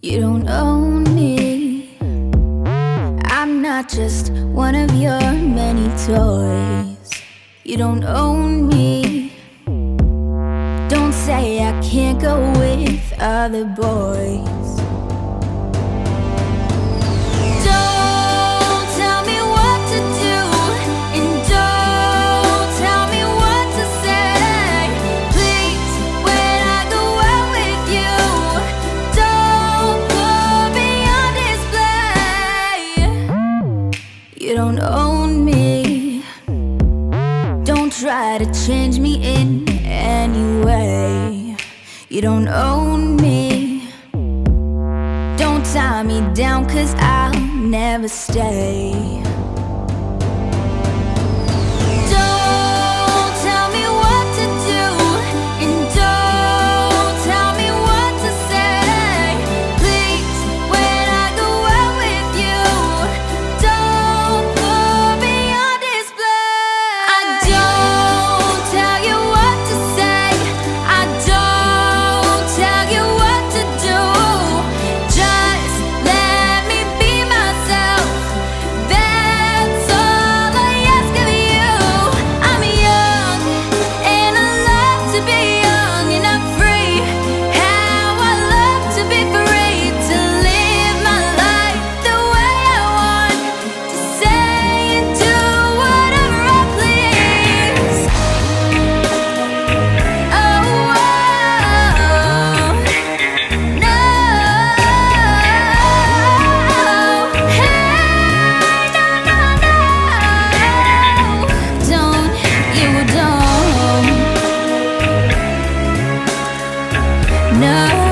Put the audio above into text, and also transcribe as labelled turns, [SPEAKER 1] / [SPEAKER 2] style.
[SPEAKER 1] You don't own me. I'm not just one of your many toys. You don't own me. Don't say I can't go with other boys. Own me. Don't try to change me in any way. You don't own me. Don't tie me down, cause I'll never stay. enough